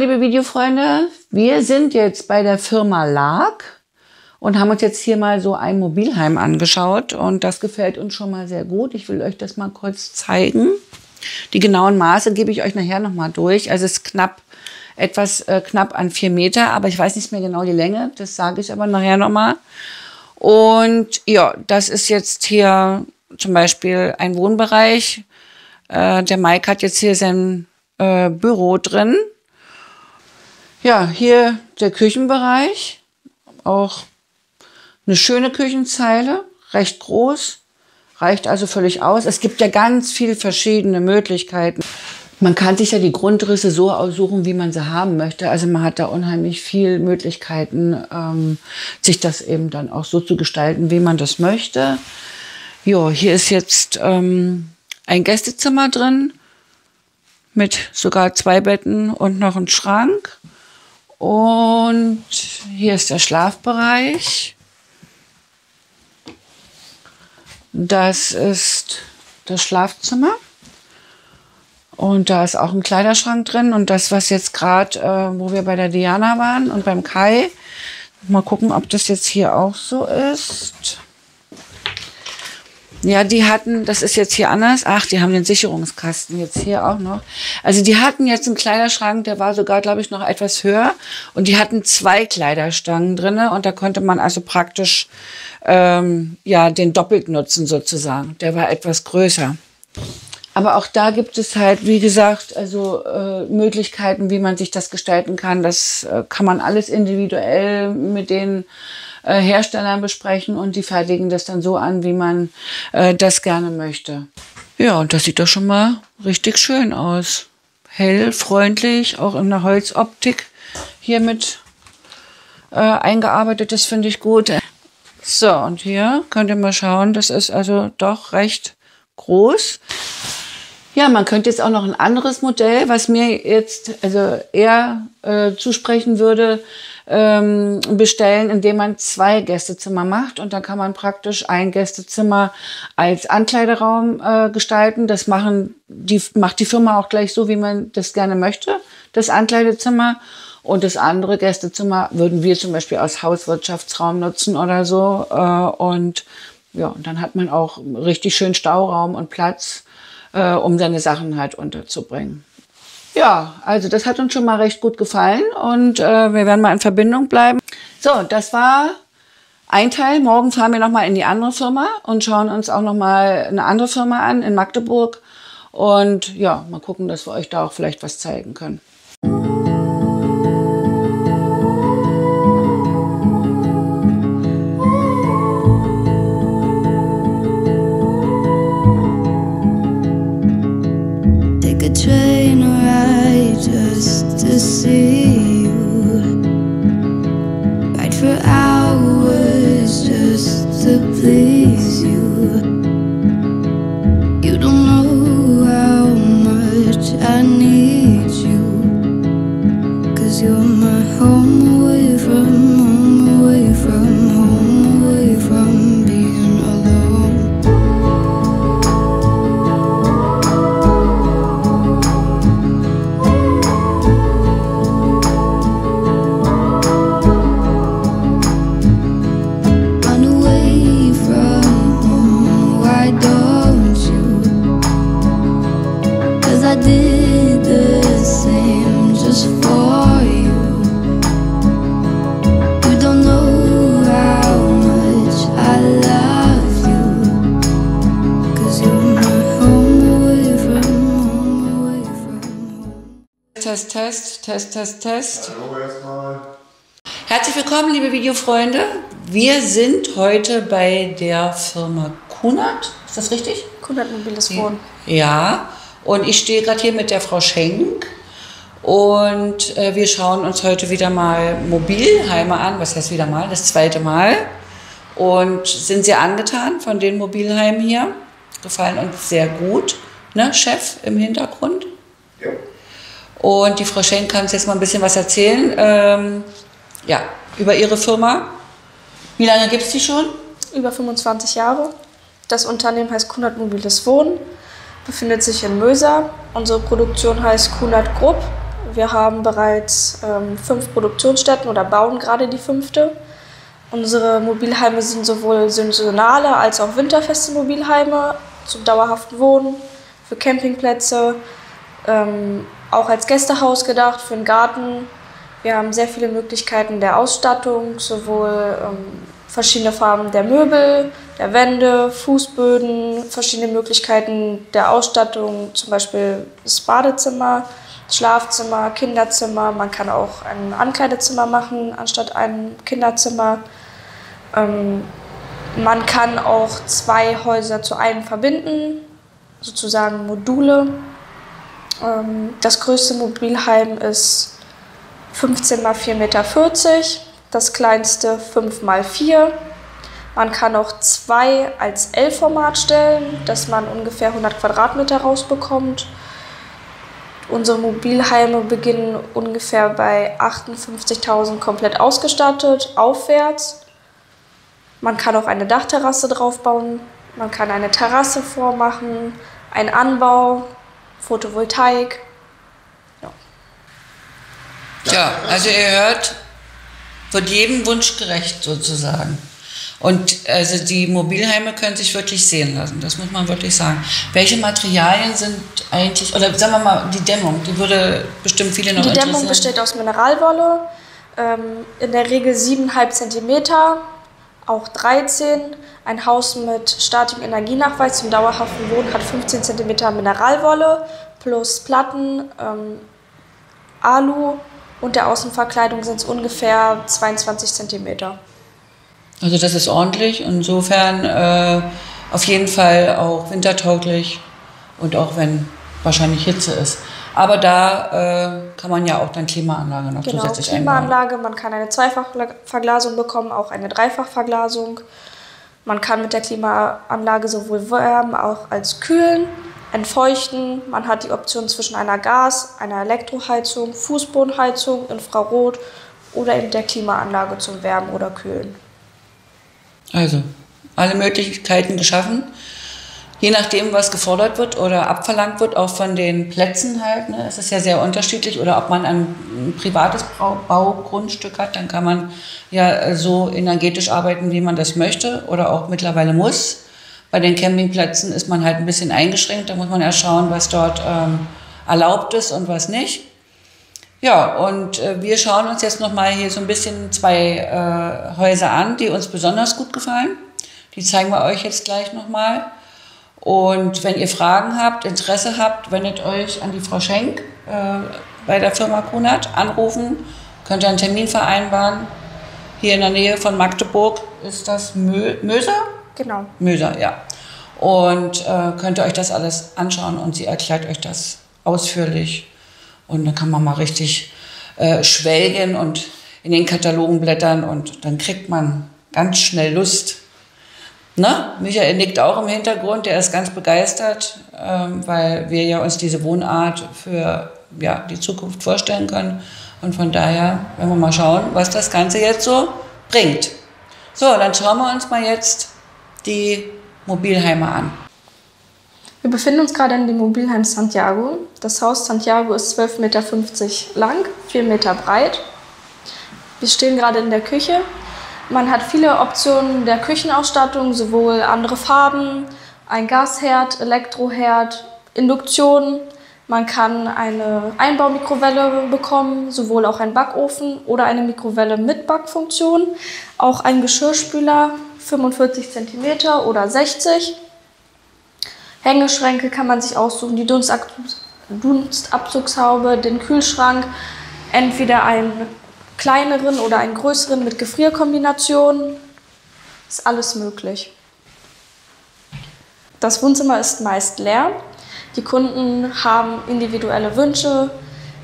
Liebe Videofreunde, wir sind jetzt bei der Firma Lark und haben uns jetzt hier mal so ein Mobilheim angeschaut und das gefällt uns schon mal sehr gut. Ich will euch das mal kurz zeigen. Die genauen Maße gebe ich euch nachher nochmal durch. Also es ist knapp, etwas äh, knapp an vier Meter, aber ich weiß nicht mehr genau die Länge. Das sage ich aber nachher nochmal. Und ja, das ist jetzt hier zum Beispiel ein Wohnbereich. Äh, der Mike hat jetzt hier sein äh, Büro drin. Ja, hier der Küchenbereich. Auch eine schöne Küchenzeile, recht groß, reicht also völlig aus. Es gibt ja ganz viele verschiedene Möglichkeiten. Man kann sich ja die Grundrisse so aussuchen, wie man sie haben möchte. Also man hat da unheimlich viele Möglichkeiten, ähm, sich das eben dann auch so zu gestalten, wie man das möchte. Ja, hier ist jetzt ähm, ein Gästezimmer drin mit sogar zwei Betten und noch ein Schrank. Und hier ist der Schlafbereich. Das ist das Schlafzimmer. Und da ist auch ein Kleiderschrank drin. Und das, was jetzt gerade, äh, wo wir bei der Diana waren und beim Kai, mal gucken, ob das jetzt hier auch so ist. Ja, die hatten, das ist jetzt hier anders. Ach, die haben den Sicherungskasten jetzt hier auch noch. Also die hatten jetzt einen Kleiderschrank, der war sogar, glaube ich, noch etwas höher. Und die hatten zwei Kleiderstangen drinne und da konnte man also praktisch ähm, ja den doppelt nutzen sozusagen. Der war etwas größer. Aber auch da gibt es halt, wie gesagt, also äh, Möglichkeiten, wie man sich das gestalten kann. Das äh, kann man alles individuell mit den äh, Herstellern besprechen und die fertigen das dann so an, wie man äh, das gerne möchte. Ja, und das sieht doch schon mal richtig schön aus. Hell, freundlich, auch in der Holzoptik hier mit äh, eingearbeitet. Das finde ich gut. So, und hier könnt ihr mal schauen, das ist also doch recht groß. Ja, man könnte jetzt auch noch ein anderes Modell, was mir jetzt also eher äh, zusprechen würde, ähm, bestellen, indem man zwei Gästezimmer macht und dann kann man praktisch ein Gästezimmer als Ankleideraum äh, gestalten. Das machen die macht die Firma auch gleich so, wie man das gerne möchte, das Ankleidezimmer. Und das andere Gästezimmer würden wir zum Beispiel als Hauswirtschaftsraum nutzen oder so. Äh, und ja, und dann hat man auch richtig schön Stauraum und Platz, äh, um seine Sachen halt unterzubringen. Ja, also das hat uns schon mal recht gut gefallen und äh, wir werden mal in Verbindung bleiben. So, das war ein Teil. Morgen fahren wir nochmal in die andere Firma und schauen uns auch nochmal eine andere Firma an in Magdeburg. Und ja, mal gucken, dass wir euch da auch vielleicht was zeigen können. for hours just to please you. Test, Test, Test, Test, Test. Hallo erstmal. Herzlich willkommen, liebe Videofreunde. Wir sind heute bei der Firma Kunert. Ist das richtig? Kunert Mobiles Wohnen. Ja, und ich stehe gerade hier mit der Frau Schenk. Und äh, wir schauen uns heute wieder mal Mobilheime an. Was heißt wieder mal? Das zweite Mal. Und sind sehr angetan von den Mobilheimen hier. Gefallen uns sehr gut. Ne, Chef im Hintergrund? Ja. Und die Frau Schenk kann uns jetzt mal ein bisschen was erzählen. Ähm, ja, über ihre Firma. Wie lange gibt es die schon? Über 25 Jahre. Das Unternehmen heißt Kunert Mobiles Wohnen, befindet sich in Möser. Unsere Produktion heißt Kunert Group. Wir haben bereits ähm, fünf Produktionsstätten oder bauen gerade die fünfte. Unsere Mobilheime sind sowohl saisonale als auch winterfeste Mobilheime zum dauerhaften Wohnen, für Campingplätze, ähm, auch als Gästehaus gedacht, für den Garten. Wir haben sehr viele Möglichkeiten der Ausstattung, sowohl ähm, verschiedene Farben der Möbel, der Wände, Fußböden, verschiedene Möglichkeiten der Ausstattung, zum Beispiel das Badezimmer, Schlafzimmer, Kinderzimmer. Man kann auch ein Ankleidezimmer machen anstatt ein Kinderzimmer. Ähm, man kann auch zwei Häuser zu einem verbinden, sozusagen Module. Ähm, das größte Mobilheim ist 15 x 4,40 Meter, das kleinste 5 x 4. Man kann auch zwei als L-Format stellen, dass man ungefähr 100 Quadratmeter rausbekommt. Unsere Mobilheime beginnen ungefähr bei 58.000 komplett ausgestattet, aufwärts. Man kann auch eine Dachterrasse draufbauen, man kann eine Terrasse vormachen, einen Anbau, Photovoltaik. Ja, ja also ihr hört, wird jedem Wunsch gerecht sozusagen. Und also die Mobilheime können sich wirklich sehen lassen, das muss man wirklich sagen. Welche Materialien sind eigentlich, oder sagen wir mal, die Dämmung, die würde bestimmt viele noch Die Dämmung besteht aus Mineralwolle, ähm, in der Regel 7,5 cm, auch 13. Ein Haus mit statischem Energienachweis zum dauerhaften Wohnen hat 15 cm Mineralwolle plus Platten, ähm, Alu und der Außenverkleidung sind es ungefähr 22 cm. Also das ist ordentlich. Insofern äh, auf jeden Fall auch wintertauglich und auch wenn wahrscheinlich Hitze ist. Aber da äh, kann man ja auch dann Klimaanlage noch genau, zusätzlich Klimaanlage, einbauen. man kann eine Zweifachverglasung bekommen, auch eine Dreifachverglasung. Man kann mit der Klimaanlage sowohl wärmen auch als kühlen, entfeuchten. Man hat die Option zwischen einer Gas-, einer Elektroheizung, Fußbodenheizung, Infrarot oder eben der Klimaanlage zum Wärmen oder Kühlen. Also, alle Möglichkeiten geschaffen je nachdem, was gefordert wird oder abverlangt wird, auch von den Plätzen halt, ne, es ist ja sehr unterschiedlich, oder ob man ein privates Baugrundstück hat, dann kann man ja so energetisch arbeiten, wie man das möchte oder auch mittlerweile muss. Bei den Campingplätzen ist man halt ein bisschen eingeschränkt, da muss man ja schauen, was dort ähm, erlaubt ist und was nicht. Ja, und äh, wir schauen uns jetzt nochmal hier so ein bisschen zwei äh, Häuser an, die uns besonders gut gefallen. Die zeigen wir euch jetzt gleich nochmal. Und wenn ihr Fragen habt, Interesse habt, wendet euch an die Frau Schenk äh, bei der Firma Kunert, anrufen, könnt ihr einen Termin vereinbaren. Hier in der Nähe von Magdeburg ist das Mö Möser? Genau. Möser, ja. Und äh, könnt ihr euch das alles anschauen und sie erklärt euch das ausführlich. Und dann kann man mal richtig äh, schwelgen und in den Katalogen blättern und dann kriegt man ganz schnell Lust, Ne? Michael nickt auch im Hintergrund, der ist ganz begeistert, ähm, weil wir ja uns diese Wohnart für ja, die Zukunft vorstellen können. Und von daher werden wir mal schauen, was das Ganze jetzt so bringt. So, dann schauen wir uns mal jetzt die Mobilheime an. Wir befinden uns gerade in dem Mobilheim Santiago. Das Haus Santiago ist 12,50 Meter lang, 4 Meter breit. Wir stehen gerade in der Küche. Man hat viele Optionen der Küchenausstattung, sowohl andere Farben, ein Gasherd, Elektroherd, Induktion. Man kann eine Einbaumikrowelle bekommen, sowohl auch einen Backofen oder eine Mikrowelle mit Backfunktion. Auch ein Geschirrspüler, 45 cm oder 60 Hängeschränke kann man sich aussuchen, die Dunstabzugshaube, den Kühlschrank, entweder ein kleineren oder einen größeren mit Gefrierkombinationen. Ist alles möglich. Das Wohnzimmer ist meist leer. Die Kunden haben individuelle Wünsche,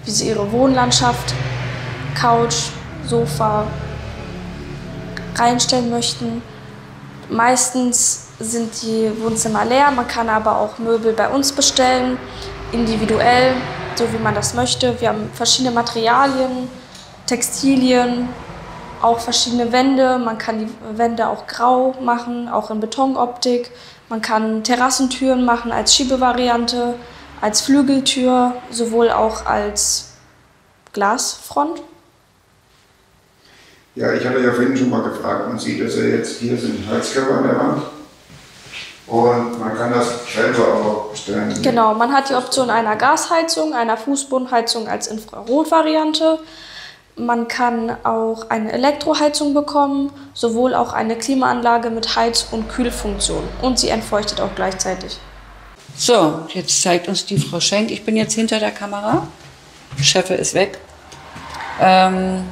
wie sie ihre Wohnlandschaft, Couch, Sofa reinstellen möchten. Meistens sind die Wohnzimmer leer, man kann aber auch Möbel bei uns bestellen, individuell, so wie man das möchte. Wir haben verschiedene Materialien, Textilien, auch verschiedene Wände. Man kann die Wände auch grau machen, auch in Betonoptik. Man kann Terrassentüren machen als Schiebevariante, als Flügeltür, sowohl auch als Glasfront. Ja, ich hatte ja vorhin schon mal gefragt, man sieht also jetzt, hier sind Heizkörper an der Wand. Und man kann das selber auch bestellen. Genau, man hat die Option einer Gasheizung, einer Fußbodenheizung als Infrarotvariante. Man kann auch eine Elektroheizung bekommen, sowohl auch eine Klimaanlage mit Heiz- und Kühlfunktion. Und sie entfeuchtet auch gleichzeitig. So, jetzt zeigt uns die Frau Schenk. Ich bin jetzt hinter der Kamera. Chefe ist weg. Ähm,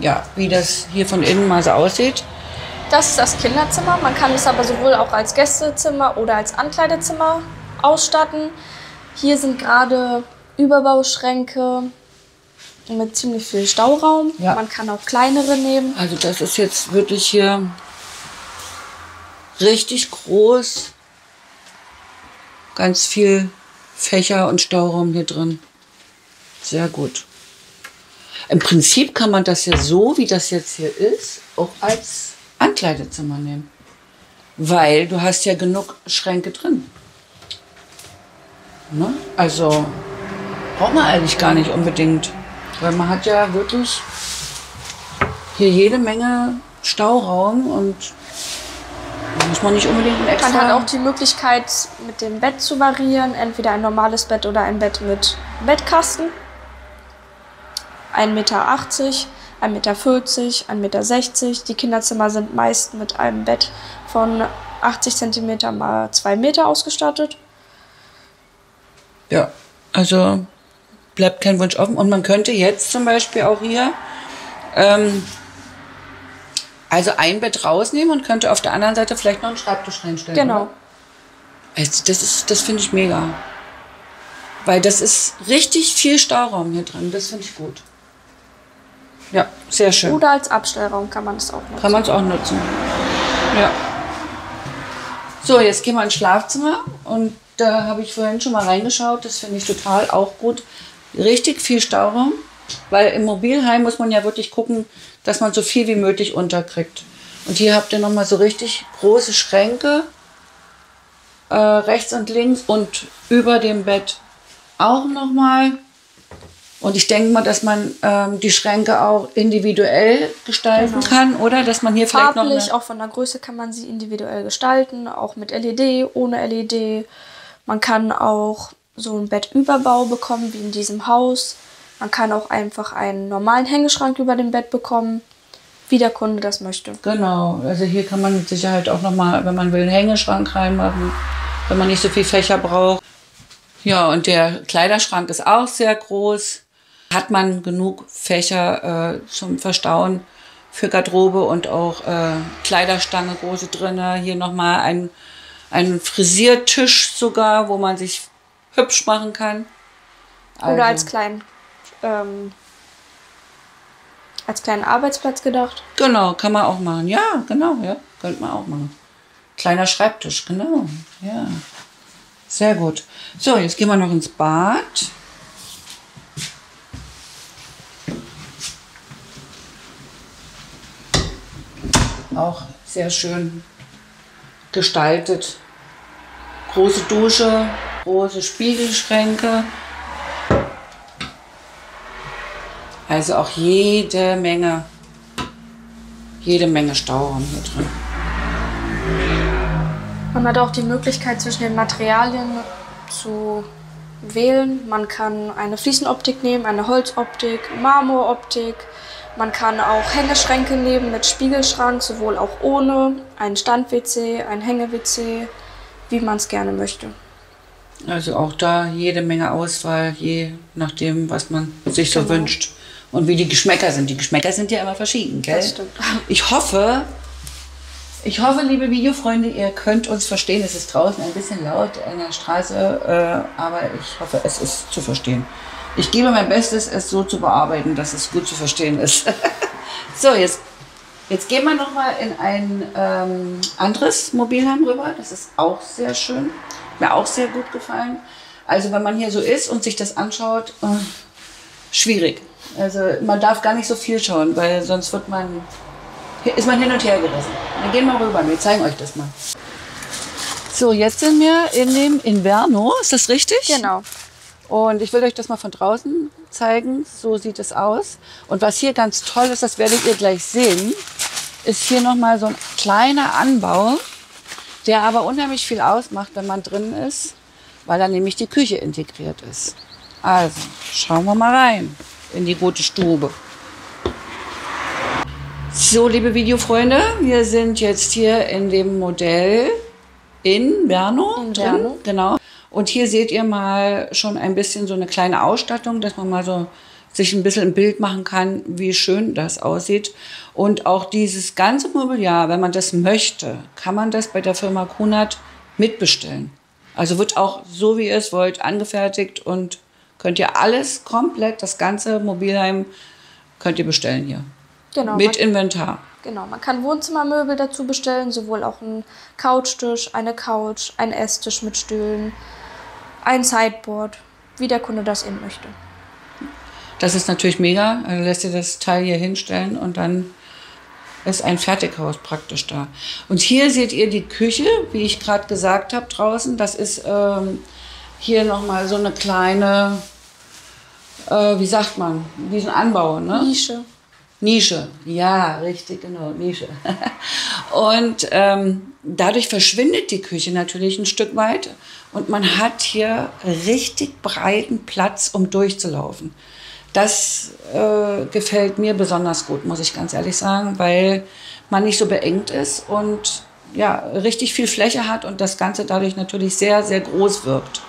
ja, wie das hier von innen mal so aussieht. Das ist das Kinderzimmer. Man kann es aber sowohl auch als Gästezimmer oder als Ankleidezimmer ausstatten. Hier sind gerade Überbauschränke mit ziemlich viel Stauraum. Ja. Man kann auch kleinere nehmen. Also das ist jetzt wirklich hier richtig groß. Ganz viel Fächer und Stauraum hier drin. Sehr gut. Im Prinzip kann man das ja so, wie das jetzt hier ist, auch als Ankleidezimmer nehmen. Weil du hast ja genug Schränke drin. Ne? Also braucht man eigentlich gar nicht unbedingt. Weil man hat ja wirklich hier jede Menge Stauraum und da muss man nicht unbedingt ein extra... Man hat auch die Möglichkeit, mit dem Bett zu variieren. Entweder ein normales Bett oder ein Bett mit Bettkasten. 1,80 Meter, 1,40 Meter, 1,60 Meter. Die Kinderzimmer sind meist mit einem Bett von 80 Zentimeter mal 2 Meter ausgestattet. Ja, also bleibt kein Wunsch offen. Und man könnte jetzt zum Beispiel auch hier ähm, also ein Bett rausnehmen und könnte auf der anderen Seite vielleicht noch einen Schreibtisch reinstellen. Genau. Also das ist, das finde ich mega. Weil das ist richtig viel Stauraum hier drin. Das finde ich gut. Ja, sehr schön. Oder als Abstellraum kann man es auch nutzen. Kann man es auch nutzen. Ja. So, jetzt gehen wir ins Schlafzimmer und da habe ich vorhin schon mal reingeschaut. Das finde ich total auch gut. Richtig viel Stauraum, weil im Mobilheim muss man ja wirklich gucken, dass man so viel wie möglich unterkriegt. Und hier habt ihr nochmal so richtig große Schränke, äh, rechts und links und über dem Bett auch nochmal. Und ich denke mal, dass man ähm, die Schränke auch individuell gestalten Genau. kann, oder? Dass man hier vielleicht noch Farblich, auch von der Größe kann man sie individuell gestalten, auch mit LED, ohne LED. Man kann auch so einen Bettüberbau bekommen, wie in diesem Haus. Man kann auch einfach einen normalen Hängeschrank über dem Bett bekommen, wie der Kunde das möchte. Genau, also hier kann man mit Sicherheit auch nochmal, wenn man will, einen Hängeschrank reinmachen, wenn man nicht so viel Fächer braucht. Ja, und der Kleiderschrank ist auch sehr groß. Hat man genug Fächer äh, zum Verstauen für Garderobe und auch äh, Kleiderstange große drinne. Hier nochmal ein, ein Frisiertisch sogar, wo man sich hübsch machen kann. Also, Oder als kleinen, ähm, als kleinen Arbeitsplatz gedacht. Genau, kann man auch machen. Ja, genau, ja, könnte man auch machen. Kleiner Schreibtisch, genau, ja. Sehr gut. So, jetzt gehen wir noch ins Bad. Auch sehr schön gestaltet. Große Dusche, große Spiegelschränke. Also auch jede Menge, jede Menge Stauraum hier drin. Man hat auch die Möglichkeit, zwischen den Materialien zu wählen. Man kann eine Fliesenoptik nehmen, eine Holzoptik, Marmoroptik. Man kann auch Hängeschränke nehmen mit Spiegelschrank, sowohl auch ohne, ein Stand-WC, ein Hänge-WC, wie man es gerne möchte. Also auch da jede Menge Auswahl, je nachdem, was man sich so Genau. wünscht. Und wie die Geschmäcker sind. Die Geschmäcker sind ja immer verschieden, gell? Das stimmt. Ich hoffe, ich hoffe, liebe Videofreunde, ihr könnt uns verstehen. Es ist draußen ein bisschen laut an der Straße, äh, aber ich hoffe, es ist zu verstehen. Ich gebe mein Bestes, es so zu bearbeiten, dass es gut zu verstehen ist. so, jetzt, jetzt gehen wir noch mal in ein ähm, anderes Mobilheim rüber. Das ist auch sehr schön. Mir auch sehr gut gefallen. Also wenn man hier so ist und sich das anschaut, äh, schwierig. Also man darf gar nicht so viel schauen, weil sonst wird man ist man hin und her gerissen. Wir gehen mal rüber, wir zeigen euch das mal. So, jetzt sind wir in dem Inverno, ist das richtig? Genau. Und ich will euch das mal von draußen zeigen. So sieht es aus. Und was hier ganz toll ist, das werdet ihr gleich sehen, ist hier nochmal so ein kleiner Anbau, der aber unheimlich viel ausmacht, wenn man drin ist, weil da nämlich die Küche integriert ist. Also, schauen wir mal rein in die gute Stube. So, liebe Videofreunde, wir sind jetzt hier in dem Modell in Berno. In drin, Berno. Genau. Und hier seht ihr mal schon ein bisschen so eine kleine Ausstattung, dass man mal so sich ein bisschen ein Bild machen kann, wie schön das aussieht. Und auch dieses ganze Mobiliar, wenn man das möchte, kann man das bei der Firma Kunert mitbestellen. Also wird auch so, wie ihr es wollt, angefertigt und könnt ihr alles komplett, das ganze Mobilheim, könnt ihr bestellen hier. Genau. Mit Inventar. genau. Man kann Wohnzimmermöbel dazu bestellen, sowohl auch einen Couchtisch, eine Couch, ein Esstisch mit Stühlen, ein Sideboard, wie der Kunde das eben möchte. Das ist natürlich mega. Also lässt ihr das Teil hier hinstellen und dann ist ein Fertighaus praktisch da. Und hier seht ihr die Küche, wie ich gerade gesagt habe, draußen. Das ist ähm, hier nochmal so eine kleine, äh, wie sagt man, diesen Anbau, ne? Nische. Nische, ja, richtig, genau, Nische. Und ähm, dadurch verschwindet die Küche natürlich ein Stück weit und man hat hier richtig breiten Platz, um durchzulaufen. Das äh, gefällt mir besonders gut, muss ich ganz ehrlich sagen, weil man nicht so beengt ist und ja, richtig viel Fläche hat und das Ganze dadurch natürlich sehr, sehr groß wirkt.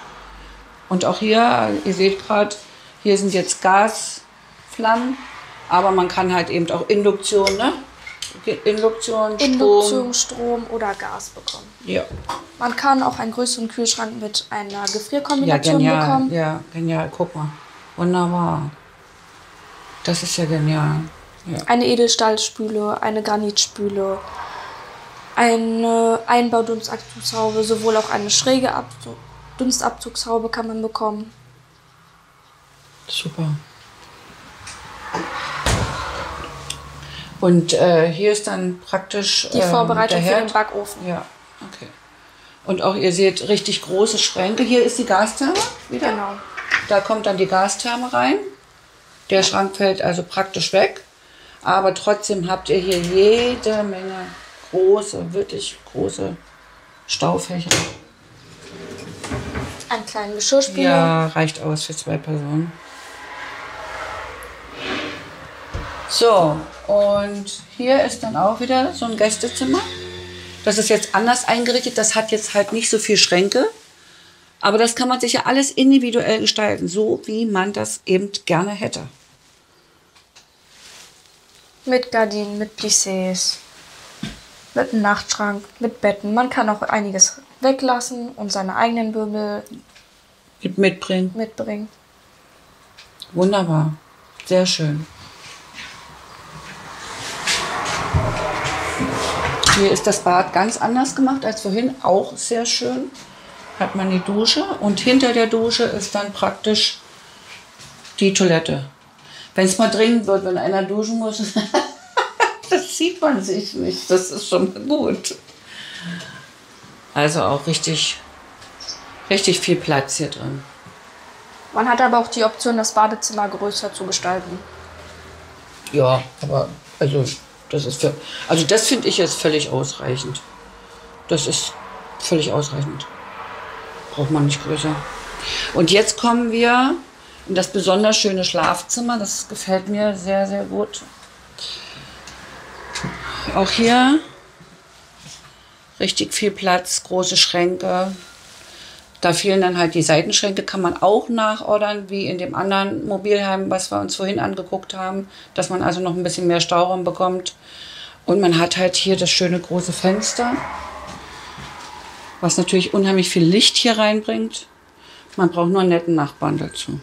Und auch hier, ihr seht gerade, hier sind jetzt Gasflammen, aber man kann halt eben auch Induktion, ne? Induktion, Strom. Induktion, Strom oder Gas bekommen. Ja. Man kann auch einen größeren Kühlschrank mit einer ja, Gefrierkombination genial. bekommen. Ja, genial. Guck mal. Wunderbar. Das ist ja genial. Ja. Eine Edelstahlspüle, eine Granitspüle, eine Einbauduntstabzugshaube, sowohl auch eine schräge Abzu Dunstabzugshaube kann man bekommen. Super. Und äh, hier ist dann praktisch Die ähm, Vorbereitung der für den Backofen. Ja, okay. Und auch ihr seht richtig große Schränke. Hier ist die Gastherme wieder. Genau. Da kommt dann die Gastherme rein. Der Schrank fällt also praktisch weg. Aber trotzdem habt ihr hier jede Menge große, wirklich große Staufächer. Einen kleinen Geschirrspüler. Ja, reicht aus für zwei Personen. So, und hier ist dann auch wieder so ein Gästezimmer. Das ist jetzt anders eingerichtet. Das hat jetzt halt nicht so viel Schränke. Aber das kann man sich ja alles individuell gestalten, so wie man das eben gerne hätte. Mit Gardinen, mit Plissés, mit einem Nachtschrank, mit Betten. Man kann auch einiges weglassen und seine eigenen Möbel Mit mitbringen. mitbringen. Wunderbar. Sehr schön. Hier ist das Bad ganz anders gemacht als vorhin. Auch sehr schön. Hat man die Dusche und hinter der Dusche ist dann praktisch die Toilette. Wenn es mal dringend wird, wenn einer duschen muss, das sieht man sich nicht. Das ist schon mal gut. Also auch richtig, richtig viel Platz hier drin. Man hat aber auch die Option, das Badezimmer größer zu gestalten. Ja, aber also das ist für, also das finde ich jetzt völlig ausreichend. Das ist völlig ausreichend. Braucht man nicht größer. Und jetzt kommen wir in das besonders schöne Schlafzimmer. Das gefällt mir sehr, sehr gut. Auch hier richtig viel Platz, große Schränke. Da fehlen dann halt die Seitenschränke, kann man auch nachordern, wie in dem anderen Mobilheim, was wir uns vorhin angeguckt haben, dass man also noch ein bisschen mehr Stauraum bekommt. Und man hat halt hier das schöne große Fenster, was natürlich unheimlich viel Licht hier reinbringt. Man braucht nur einen netten Nachbarn dazu.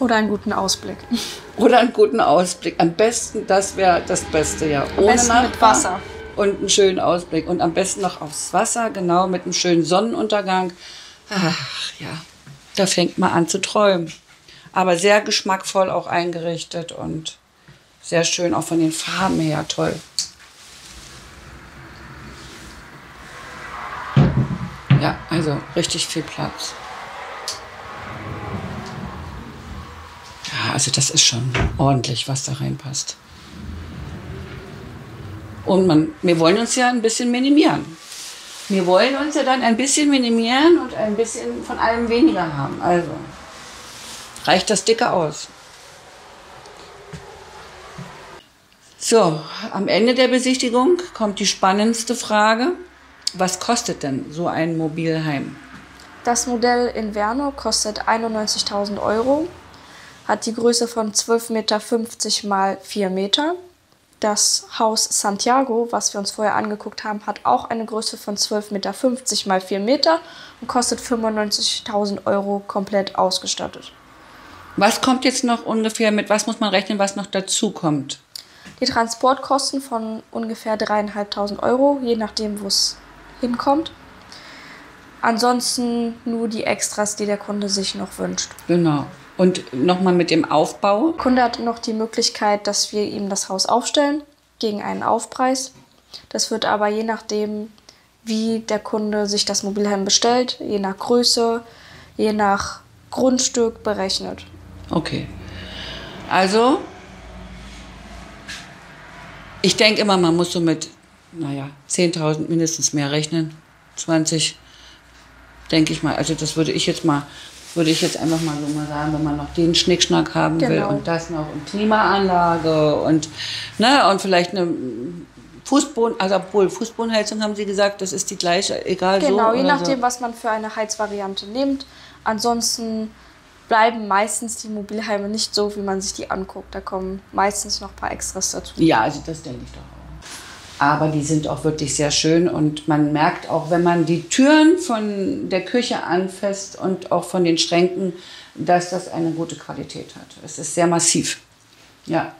Oder einen guten Ausblick. Oder einen guten Ausblick. Am besten, das wäre das Beste, ja. Am besten mit Wasser. Und einen schönen Ausblick. Und am besten noch aufs Wasser, genau, mit einem schönen Sonnenuntergang. Ach ja, da fängt man an zu träumen. Aber sehr geschmackvoll auch eingerichtet und sehr schön auch von den Farben her, toll. Ja, also richtig viel Platz. Also das ist schon ordentlich, was da reinpasst. Und man, wir wollen uns ja ein bisschen minimieren. Wir wollen uns ja dann ein bisschen minimieren und ein bisschen von allem weniger haben. Also reicht das dicke aus. So, am Ende der Besichtigung kommt die spannendste Frage. Was kostet denn so ein Mobilheim? Das Modell Inverno kostet 91.000 Euro, hat die Größe von 12,50 Meter mal 4 Meter. Das Haus Santiago, was wir uns vorher angeguckt haben, hat auch eine Größe von 12,50 Meter mal 4 Meter und kostet 95.000 Euro komplett ausgestattet. Was kommt jetzt noch ungefähr mit, was muss man rechnen, was noch dazu kommt? Die Transportkosten von ungefähr 3.500 Euro, je nachdem, wo es hinkommt. Ansonsten nur die Extras, die der Kunde sich noch wünscht. Genau. Und nochmal mit dem Aufbau. Der Kunde hat noch die Möglichkeit, dass wir ihm das Haus aufstellen gegen einen Aufpreis. Das wird aber je nachdem, wie der Kunde sich das Mobilheim bestellt, je nach Größe, je nach Grundstück berechnet. Okay. Also ich denke immer, man muss so mit, naja, 10.000 mindestens mehr rechnen. 20, denke ich mal. Also das würde ich jetzt mal, würde ich jetzt einfach mal so mal sagen, wenn man noch den Schnickschnack haben genau. will und das noch und Klimaanlage und, ne, und vielleicht eine Fußboden, also obwohl Fußbodenheizung haben Sie gesagt, das ist die gleiche, egal genau, so. Genau, je nachdem, so. was man für eine Heizvariante nimmt. Ansonsten bleiben meistens die Mobilheime nicht so, wie man sich die anguckt. Da kommen meistens noch ein paar Extras dazu. Ja, also das denke ich doch auch. Aber die sind auch wirklich sehr schön und man merkt auch, wenn man die Türen von der Küche anfasst und auch von den Schränken, dass das eine gute Qualität hat. Es ist sehr massiv. Ja.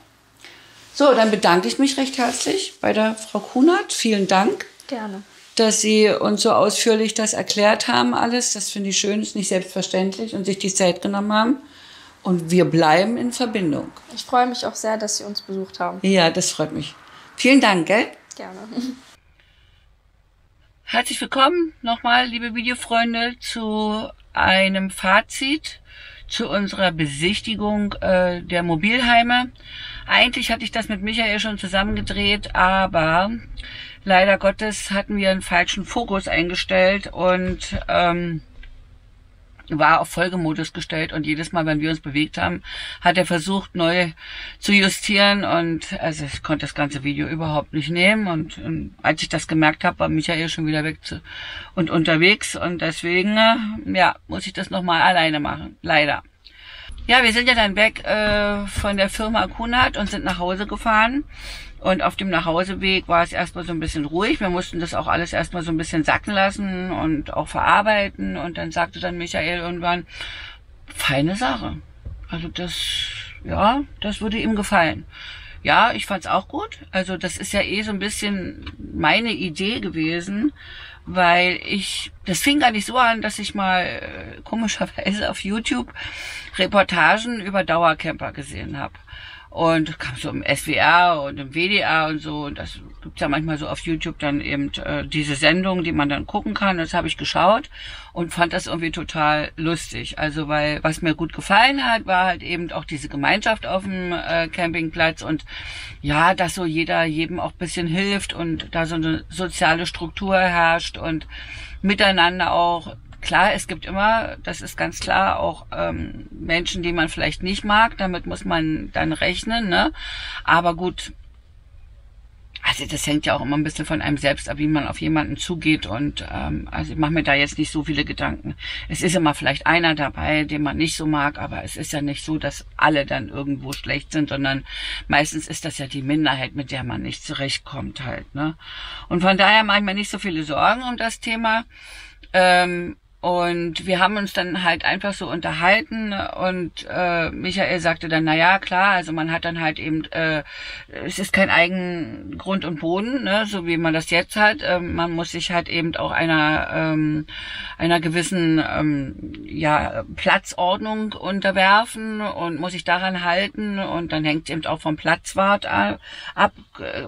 So, dann bedanke ich mich recht herzlich bei der Frau Kunert. Vielen Dank. Gerne dass Sie uns so ausführlich das erklärt haben, alles. Das finde ich schön, ist nicht selbstverständlich und sich die Zeit genommen haben. Und wir bleiben in Verbindung. Ich freue mich auch sehr, dass Sie uns besucht haben. Ja, das freut mich. Vielen Dank, gell? Gerne. Herzlich willkommen nochmal, liebe Videofreunde, zu einem Fazit zu unserer Besichtigung äh, der Mobilheime. Eigentlich hatte ich das mit Michael schon zusammengedreht, aber leider Gottes hatten wir einen falschen Fokus eingestellt und ähm, war auf Folgemodus gestellt und jedes Mal, wenn wir uns bewegt haben, hat er versucht, neu zu justieren und also ich konnte das ganze Video überhaupt nicht nehmen und, und als ich das gemerkt habe, war Michael schon wieder weg zu, und unterwegs und deswegen, äh, ja, muss ich das nochmal alleine machen, leider. Ja, wir sind ja dann weg äh, von der Firma Kunat und sind nach Hause gefahren und auf dem Nachhauseweg war es erstmal so ein bisschen ruhig. Wir mussten das auch alles erstmal so ein bisschen sacken lassen und auch verarbeiten. Und dann sagte dann Michael irgendwann, feine Sache. Also das, ja, das würde ihm gefallen. Ja, ich fand's auch gut. Also das ist ja eh so ein bisschen meine Idee gewesen, weil ich, das fing gar nicht so an, dass ich mal äh, komischerweise auf YouTube Reportagen über Dauercamper gesehen habe. Und kam so im SWR und im WDR und so. Und das gibt's ja manchmal so auf YouTube dann eben äh, diese Sendung, die man dann gucken kann. Das habe ich geschaut und fand das irgendwie total lustig. Also weil was mir gut gefallen hat, war halt eben auch diese Gemeinschaft auf dem äh, Campingplatz und ja, dass so jeder jedem auch bisschen hilft und da so eine soziale Struktur herrscht und miteinander auch Klar, es gibt immer, das ist ganz klar, auch ähm, Menschen, die man vielleicht nicht mag. Damit muss man dann rechnen. Ne? Aber gut, also das hängt ja auch immer ein bisschen von einem selbst ab, wie man auf jemanden zugeht. Und ähm, also ich mache mir da jetzt nicht so viele Gedanken. Es ist immer vielleicht einer dabei, den man nicht so mag, aber es ist ja nicht so, dass alle dann irgendwo schlecht sind, sondern meistens ist das ja die Minderheit, mit der man nicht zurechtkommt halt. Ne? Und von daher mache ich mir nicht so viele Sorgen um das Thema. Ähm, und wir haben uns dann halt einfach so unterhalten und äh, Michael sagte dann, na ja, klar, also man hat dann halt eben, äh, es ist kein eigen Grund und Boden, ne, so wie man das jetzt hat. Ähm, man muss sich halt eben auch einer ähm, einer gewissen ähm, ja Platzordnung unterwerfen und muss sich daran halten und dann hängt eben auch vom Platzwart ab, äh,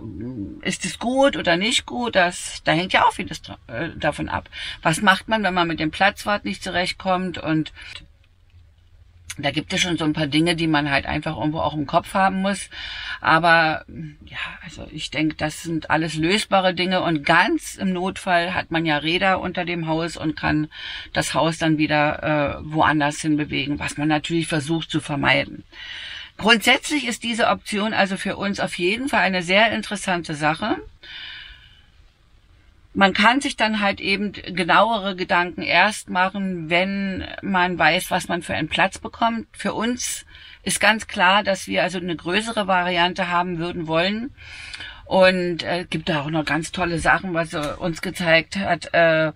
ist es gut oder nicht gut, das da hängt ja auch vieles äh, davon ab. Was macht man, wenn man mit dem Platzwart nicht zurechtkommt und da gibt es schon so ein paar Dinge, die man halt einfach irgendwo auch im Kopf haben muss. Aber ja, also ich denke, das sind alles lösbare Dinge und ganz im Notfall hat man ja Räder unter dem Haus und kann das Haus dann wieder äh, woanders hin bewegen, was man natürlich versucht zu vermeiden. Grundsätzlich ist diese Option also für uns auf jeden Fall eine sehr interessante Sache man kann sich dann halt eben genauere Gedanken erst machen, wenn man weiß, was man für einen Platz bekommt. Für uns ist ganz klar, dass wir also eine größere Variante haben würden wollen. Und äh, gibt da auch noch ganz tolle Sachen, was er uns gezeigt hat. Äh,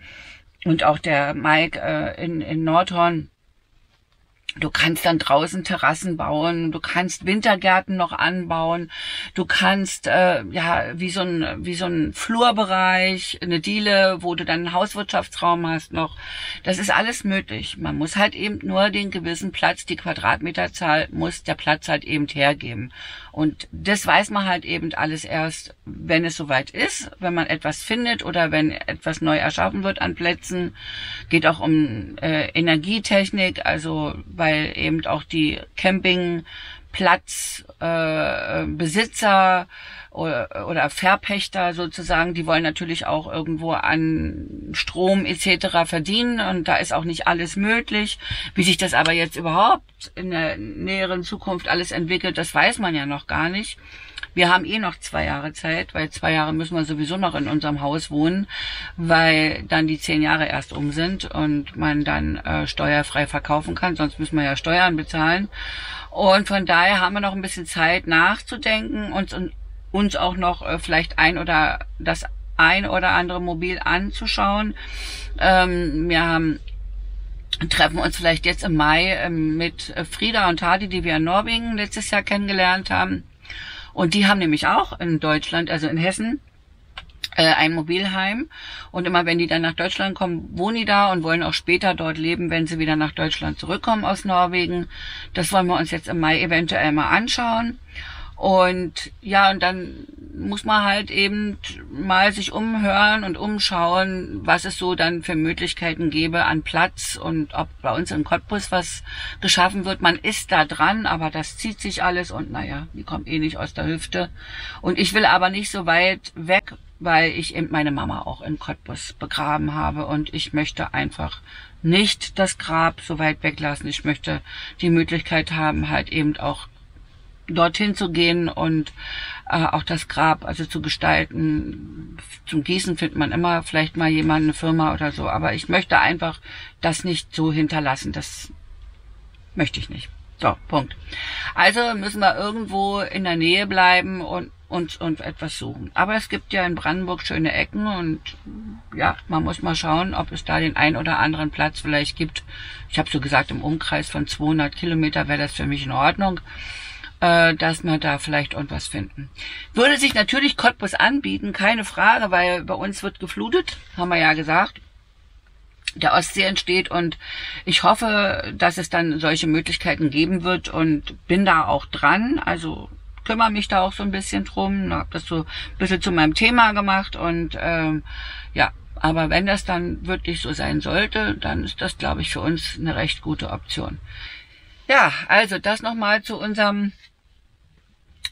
und auch der Mike äh, in, in Nordhorn Du kannst dann draußen Terrassen bauen, du kannst Wintergärten noch anbauen, du kannst äh, ja wie so ein wie so ein Flurbereich, eine Diele, wo du dann einen Hauswirtschaftsraum hast noch. Das ist alles möglich. Man muss halt eben nur den gewissen Platz, die Quadratmeterzahl muss der Platz halt eben hergeben. Und das weiß man halt eben alles erst, wenn es soweit ist, wenn man etwas findet oder wenn etwas neu erschaffen wird an Plätzen. Geht auch um äh, Energietechnik, also weil eben auch die Campingplatzbesitzer äh, oder, oder Verpächter sozusagen, die wollen natürlich auch irgendwo an Strom etc. verdienen und da ist auch nicht alles möglich. Wie sich das aber jetzt überhaupt in der näheren Zukunft alles entwickelt, das weiß man ja noch gar nicht. Wir haben eh noch zwei Jahre Zeit, weil zwei Jahre müssen wir sowieso noch in unserem Haus wohnen, weil dann die zehn Jahre erst um sind und man dann äh, steuerfrei verkaufen kann, sonst müssen wir ja Steuern bezahlen. Und von daher haben wir noch ein bisschen Zeit nachzudenken und, und uns auch noch äh, vielleicht ein oder das ein oder andere Mobil anzuschauen. Ähm, wir haben treffen uns vielleicht jetzt im Mai ähm, mit Frieda und Hadi, die wir in Norwegen letztes Jahr kennengelernt haben. Und die haben nämlich auch in Deutschland, also in Hessen, äh, ein Mobilheim. Und immer wenn die dann nach Deutschland kommen, wohnen die da und wollen auch später dort leben, wenn sie wieder nach Deutschland zurückkommen aus Norwegen. Das wollen wir uns jetzt im Mai eventuell mal anschauen. Und ja, und dann muss man halt eben mal sich umhören und umschauen, was es so dann für Möglichkeiten gäbe an Platz und ob bei uns in Cottbus was geschaffen wird. Man ist da dran, aber das zieht sich alles und naja, die kommt eh nicht aus der Hüfte. Und ich will aber nicht so weit weg, weil ich eben meine Mama auch in Cottbus begraben habe und ich möchte einfach nicht das Grab so weit weglassen. Ich möchte die Möglichkeit haben, halt eben auch dorthin zu gehen und äh, auch das Grab also zu gestalten. Zum Gießen findet man immer vielleicht mal jemand, eine Firma oder so, aber ich möchte einfach das nicht so hinterlassen. Das möchte ich nicht. So, Punkt. Also müssen wir irgendwo in der Nähe bleiben und uns und etwas suchen. Aber es gibt ja in Brandenburg schöne Ecken und ja, man muss mal schauen, ob es da den ein oder anderen Platz vielleicht gibt. Ich habe so gesagt, im Umkreis von 200 Kilometer wäre das für mich in Ordnung äh, dass wir da vielleicht irgendwas finden. Würde sich natürlich Cottbus anbieten, keine Frage, weil bei uns wird geflutet, haben wir ja gesagt der Ostsee entsteht und ich hoffe, dass es dann solche Möglichkeiten geben wird und bin da auch dran, also kümmere mich da auch so ein bisschen drum, habe das so ein bisschen zu meinem Thema gemacht und ähm, ja, aber wenn das dann wirklich so sein sollte, dann ist das, glaube ich, für uns eine recht gute Option. Ja, also das nochmal zu unserem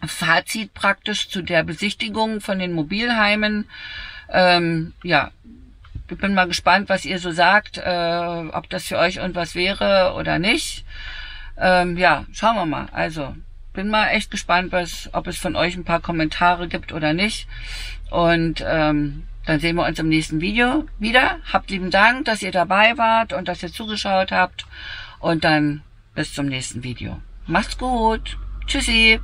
Fazit praktisch zu der Besichtigung von den Mobilheimen. Ähm, ja, ich bin mal gespannt, was ihr so sagt, äh, ob das für euch irgendwas wäre oder nicht. Ähm, ja, schauen wir mal. Also, bin mal echt gespannt, was, ob es von euch ein paar Kommentare gibt oder nicht. Und ähm, dann sehen wir uns im nächsten Video wieder. Habt lieben Dank, dass ihr dabei wart und dass ihr zugeschaut habt. Und dann bis zum nächsten Video. Macht's gut. Tschüssi.